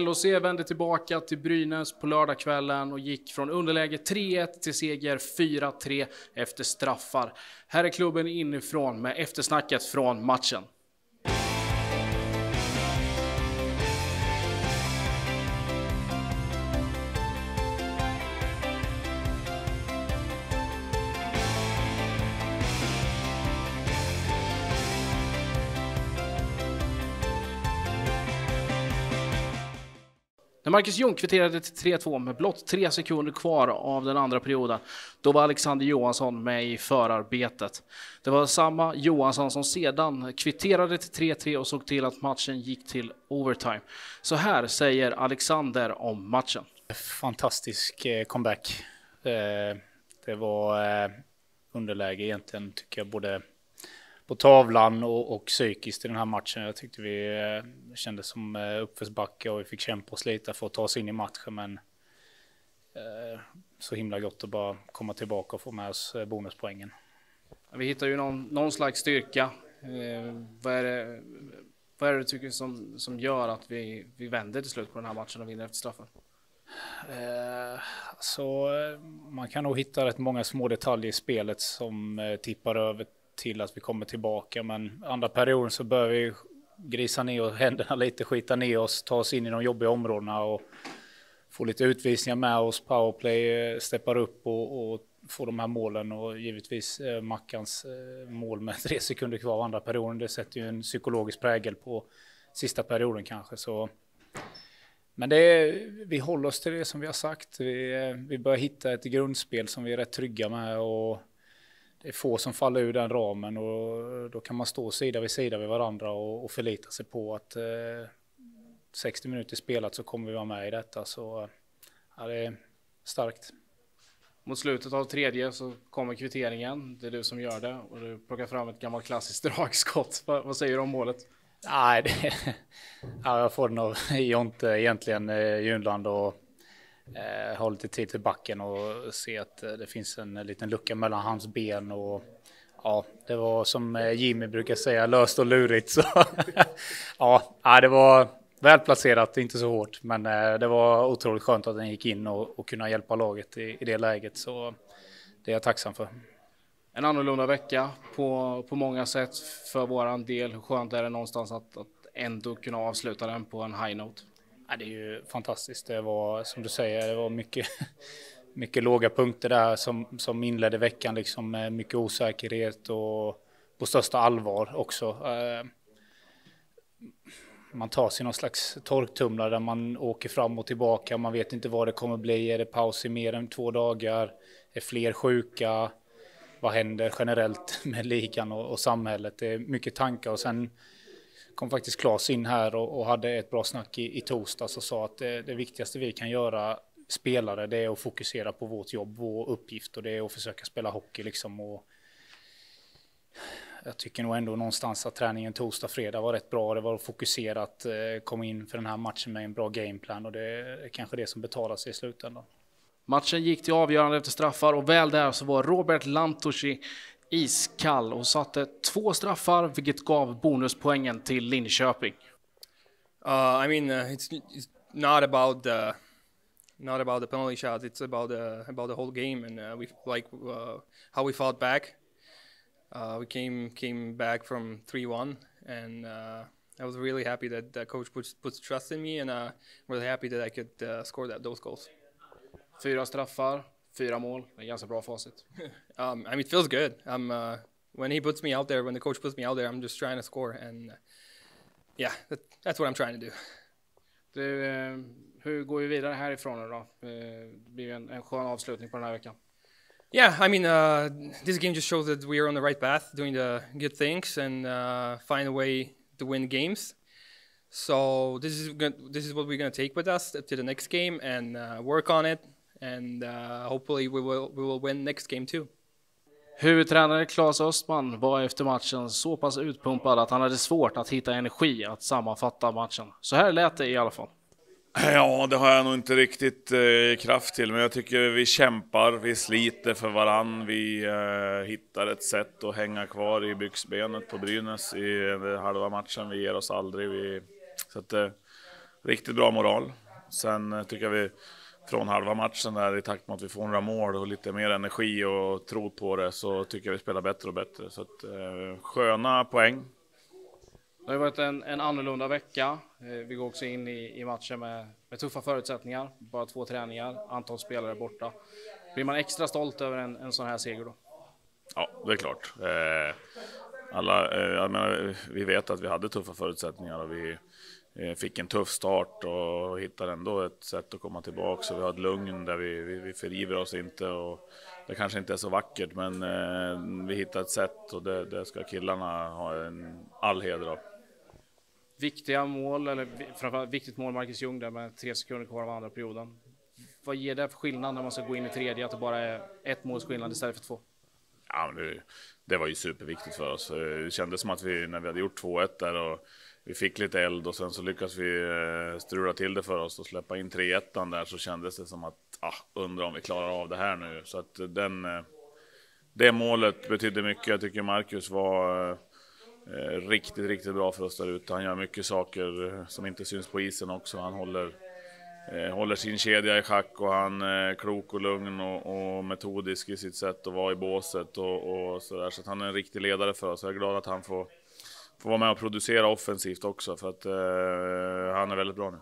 LHC vände tillbaka till Brynäs på lördagskvällen och gick från underläge 3-1 till seger 4-3 efter straffar. Här är klubben inifrån med eftersnacket från matchen. När Marcus Ljung kvitterade till 3-2 med blott tre sekunder kvar av den andra perioden, då var Alexander Johansson med i förarbetet. Det var samma Johansson som sedan kvitterade till 3-3 och såg till att matchen gick till overtime. Så här säger Alexander om matchen. Fantastisk eh, comeback. Eh, det var eh, underläge egentligen, tycker jag, både på tavlan och, och psykiskt i den här matchen. Jag tyckte vi eh, kände som eh, uppförsbacke och vi fick kämpa oss lite för att ta oss in i matchen. Men eh, så himla gott att bara komma tillbaka och få med oss eh, bonuspoängen. Vi hittar ju någon, någon slags styrka. Eh, vad, är det, vad är det du tycker som, som gör att vi, vi vänder till slut på den här matchen och vinner efter straffen? Eh, så eh, man kan nog hitta rätt många små detaljer i spelet som eh, tippar över till att vi kommer tillbaka. Men andra perioden så börjar vi grisa ner händerna lite, skita ner oss, ta oss in i de jobbiga områdena och få lite utvisningar med oss. Powerplay eh, steppar upp och, och får de här målen och givetvis eh, Mackans eh, mål med tre sekunder kvar av andra perioden. Det sätter ju en psykologisk prägel på sista perioden kanske. Så men det är, vi håller oss till det som vi har sagt. Vi, eh, vi börjar hitta ett grundspel som vi är rätt trygga med och det är få som faller ur den ramen och då kan man stå sida vid sida vid varandra och, och förlita sig på att eh, 60 minuter spelat så kommer vi vara med i detta. Så ja, det är starkt. Mot slutet av tredje så kommer kvitteringen. Det är du som gör det och du plockar fram ett gammalt klassiskt dragskott. Vad, vad säger du om målet? Nej, det, ja, jag får den av Jonte egentligen, eh, Junland och eh, ha lite tid till backen och se att eh, det finns en eh, liten lucka mellan hans ben och ja, det var som eh, Jimmy brukar säga, löst och lurigt. Så ja, det var välplacerat, inte så hårt, men eh, det var otroligt skönt att den gick in och, och kunna hjälpa laget i, i det läget. Så det är jag tacksam för. En annorlunda vecka på, på många sätt för våran del. Hur skönt är det någonstans att, att ändå kunna avsluta den på en high note? Ja, det är ju fantastiskt. Det var som du säger, det var mycket, mycket låga punkter där som, som inledde veckan liksom med mycket osäkerhet och på största allvar också. Eh, man tar sig någon slags torktumlare där man åker fram och tillbaka. Man vet inte vad det kommer bli. Är det paus i mer än två dagar? Är fler sjuka? Vad händer generellt med ligan och, och samhället? Det är mycket tankar och sen kom faktiskt Claes in här och, och hade ett bra snack i, i torsdags och sa att det, det, viktigaste vi kan göra spelare det är att fokusera på vårt jobb, vår uppgift och det är att försöka spela hockey liksom. Och jag tycker nog ändå någonstans att träningen torsdag, fredag var rätt bra. Det var fokuserat, eh, kom in för den här matchen med en bra gameplan och det är kanske det som betalar sig i slutändan. Matchen gick till avgörande efter straffar och väl där så var Robert Lantosi iskall och satte två straffar, vilket gav bonuspoängen till Linköping. Uh, I mean, uh, it's, it's not about the not about the penalty shots. It's about the about the whole game and uh, we like uh, how we fought back. Uh, we came came back from three one, and uh, I was really happy that that coach puts puts trust in me, and uh, really happy that I could uh, score that those goals. Fyra straffar, fyra mål. Det är ganska bra facit. um, I mean, it feels good. I'm uh, when he puts me out there, when the coach puts me out there, I'm just trying to score, and uh, yeah, that, that's what I'm trying to do. Du, eh, hur går vi vidare härifrån nu då? Eh, det blir en, en skön avslutning på den här veckan. Yeah, I mean, uh, this game just shows that we are on the right path, doing the good things, and uh, find a way to win games. So this is this is what we're gonna take with us to the next game and uh, work on it, and uh, hopefully we will we will win next game too. Huvudtränare Claes Östman var efter matchen så pass utpumpad att han hade svårt att hitta energi att sammanfatta matchen. Så här lät det i alla fall. Ja, det har jag nog inte riktigt eh, kraft till, men jag tycker vi kämpar, vi sliter för varann, vi eh, hittar ett sätt att hänga kvar i byxbenet på Brynäs i eh, halva matchen, vi ger oss aldrig. Vi, så att, eh, riktigt bra moral. Sen eh, tycker jag vi från halva matchen där i takt med att vi får några mål och lite mer energi och tro på det så tycker jag vi spelar bättre och bättre. Så att, eh, sköna poäng. Det har varit en, en annorlunda vecka. Eh, vi går också in i, i matchen med, med tuffa förutsättningar. Bara två träningar, antal spelare borta. Blir man extra stolt över en, en sån här seger då? Ja, det är klart. Eh, alla, eh, menar, vi vet att vi hade tuffa förutsättningar och vi fick en tuff start och hittade ändå ett sätt att komma tillbaka. Så vi har ett lugn där vi, vi, vi förriver oss inte och det kanske inte är så vackert men eh, vi hittar ett sätt och det, det ska killarna ha en all heder av. Viktiga mål, eller framförallt viktigt mål Marcus Ljung där med tre sekunder kvar av andra perioden. Vad ger det för skillnad när man ska gå in i tredje, att det bara är ett måls skillnad istället för två? Ja, det, det var ju superviktigt för oss. Det kändes som att vi, när vi hade gjort 2-1 där och vi fick lite eld och sen så lyckades vi eh, strula till det för oss och släppa in 3-1 där så kändes det som att, ah, undrar om vi klarar av det här nu. Så att den, eh, det målet betydde mycket. Jag tycker Marcus var eh, eh, riktigt, riktigt bra för oss där ute. Han gör mycket saker som inte syns på isen också. Han håller eh, håller sin kedja i schack och han är klok och lugn och, och metodisk i sitt sätt att vara i båset och, och sådär. Så att han är en riktig ledare för oss. Jag är glad att han får, får vara med och producera offensivt också för att eh, han är väldigt bra nu.